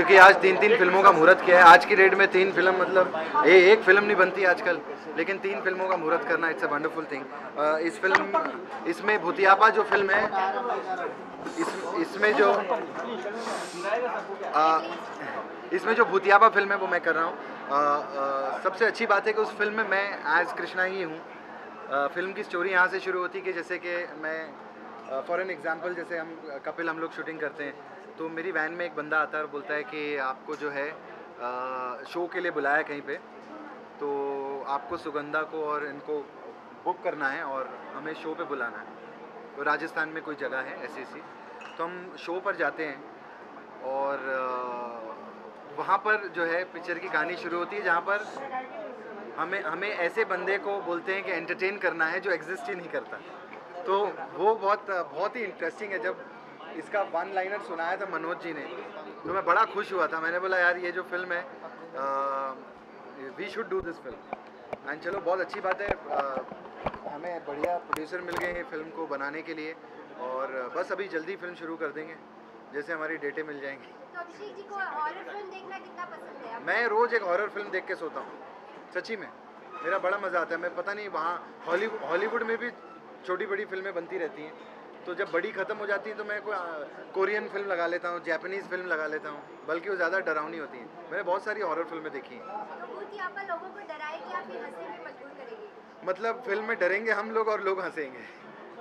क्योंकि आज तीन तीन फ़िल्मों का मुहूर्त किया है। आज की डेट में तीन फ़िल्म मतलब ए, एक फ़िल्म नहीं बनती आजकल लेकिन तीन फ़िल्मों का मुहूर्त करना इट्स अ वंडरफुल थिंग इस फ़िल्म इसमें भूतियापा जो फ़िल्म है इस इसमें जो इसमें जो भूतियापा फ़िल्म है वो मैं कर रहा हूँ। सबसे अच्छी बात है कि उस फ़िल्म में मैं एज कृष्णा ही हूँ। फ़िल्म की स्टोरी यहाँ से शुरू होती कि जैसे कि मैं फॉर एन एग्ज़ाम्पल जैसे हम कपिल हम लोग शूटिंग करते हैं तो मेरी वैन में एक बंदा आता है और बोलता है कि आपको जो है शो के लिए बुलाया कहीं पे तो आपको सुगंधा को और इनको बुक करना है और हमें शो पे बुलाना है। तो राजस्थान में कोई जगह है ऐसी ऐसी तो हम शो पर जाते हैं और वहाँ पर जो है पिक्चर की कहानी शुरू होती है, जहाँ पर हमें हमें ऐसे बंदे को बोलते हैं कि एंटरटेन करना है जो एग्जिस्ट ही नहीं करता। तो वो बहुत बहुत ही इंटरेस्टिंग है। जब इसका वन लाइनर सुनाया था मनोज जी ने तो मैं बड़ा खुश हुआ था। मैंने बोला यार ये जो फ़िल्म है we should do this film and चलो बहुत अच्छी बात है। आ, हमें बढ़िया प्रोड्यूसर मिल गए हैं फ़िल्म को बनाने के लिए। और बस अभी जल्दी फ़िल्म शुरू कर देंगे जैसे हमारी डेटें मिल जाएँगी। तो मैं रोज़ एक हॉरर फ़िल्म देख के सोता हूँ सच्ची में। मेरा बड़ा मज़ा आता है। मैं पता नहीं वहाँ हॉलीवुड में भी छोटी बड़ी फ़िल्में बनती रहती हैं। तो जब बड़ी ख़त्म हो जाती है तो मैं कोई कोरियन फ़िल्म लगा लेता हूँ जैपनीज़ फ़िल्म लगा लेता हूँ बल्कि वो ज़्यादा डरावनी होती हैं। मैंने बहुत सारी हॉरर फ़िल्में देखी हैं। तो मतलब फ़िल्म में डरेंगे हम लोग और लोग हंसेंगे।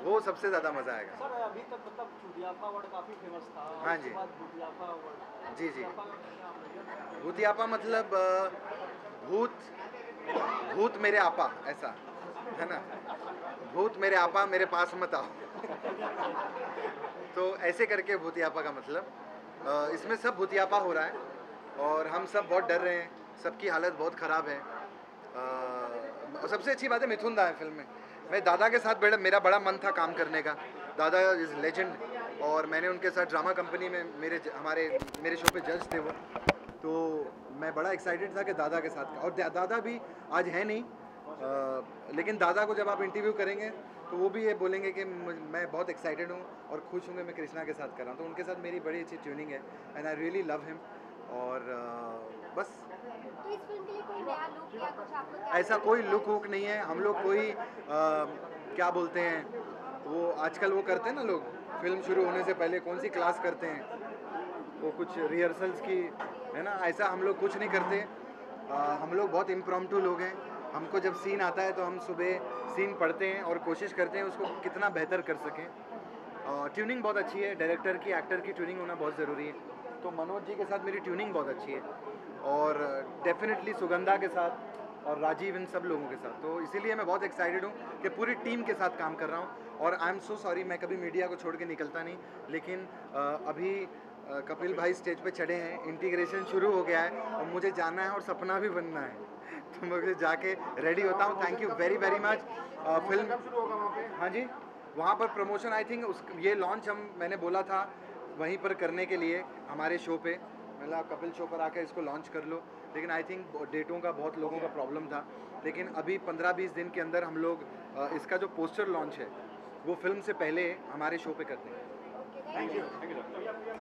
वो सबसे ज़्यादा मज़ा आएगा। सर अभी तक मतलब अवार्ड काफ़ी फ़ेमस था हाँ जी। जी जी। भूतियापा मतलब भूत भूत मेरे आपा ऐसा। है ना? भूत मेरे आपा, मेरे पास मत आओ। तो ऐसे करके भूतियापा का मतलब इसमें सब भूतियापा हो रहा है, और हम सब बहुत डर रहे हैं, सबकी हालत बहुत ख़राब है। और सबसे अच्छी बात है, मिथुन दा है फ़िल्म में। मैं दादा के साथ बड़ा, मेरा बड़ा मन था काम करने का। दादा इज़ लेजेंड, और मैंने उनके साथ ड्रामा कंपनी में मेरे हमारे, मेरे शो पे जज थे वो। तो मैं बड़ा एक्साइटेड था कि दादा के साथ और दादा भी आज है नहीं लेकिन दादा को जब आप इंटरव्यू करेंगे तो वो भी ये बोलेंगे कि मैं बहुत एक्साइटेड हूँ और खुश हूँ कि मैं कृष्णा के साथ कर रहा हूँ। तो उनके साथ मेरी बड़ी अच्छी ट्यूनिंग है and I really love him और आ, बस। तो इस फ़िल्म के लिए कोई नया लुक या कुछ आपको ऐसा कोई लुक वुक नहीं है। हम लोग कोई आ, क्या बोलते हैं वो आजकल वो करते हैं ना लोग फ़िल्म शुरू होने से पहले कौन सी क्लास करते हैं? वो कुछ रिहर्सल्स की है ना? ऐसा हम लोग कुछ नहीं करते। आ, हम लोग बहुत इम्प्रॉम्प्टू लोग हैं। हमको जब सीन आता है तो हम सुबह सीन पढ़ते हैं और कोशिश करते हैं उसको कितना बेहतर कर सकें। ट्यूनिंग बहुत अच्छी है डायरेक्टर की एक्टर की ट्यूनिंग होना बहुत ज़रूरी है। तो मनोज जी के साथ मेरी ट्यूनिंग बहुत अच्छी है और डेफिनेटली सुगंधा के साथ और राजीव इन सब लोगों के साथ। तो इसीलिए मैं बहुत एक्साइटेड हूँ कि पूरी टीम के साथ काम कर रहा हूँ और आई एम सो सॉरी मैं कभी मीडिया को छोड़ के निकलता नहीं, लेकिन अभी कपिल भाई स्टेज पे चढ़े हैं इंटीग्रेशन शुरू हो गया है और मुझे जाना है और सपना भी बनना है। तो मैं जाके रेडी होता हूँ। Thank you very very much film हाँ जी। वहाँ पर प्रमोशन आई थिंक उस ये लॉन्च हम मैंने बोला था वहीं पर करने के लिए हमारे शो पे। मतलब कपिल शो पर आकर इसको लॉन्च कर लो। लेकिन आई थिंक डेटों का बहुत लोगों का प्रॉब्लम था। लेकिन अभी 15-20 दिन के अंदर हम लोग इसका जो पोस्टर लॉन्च है वो फ़िल्म से पहले हमारे शो पे करते हैं। Thank you thank you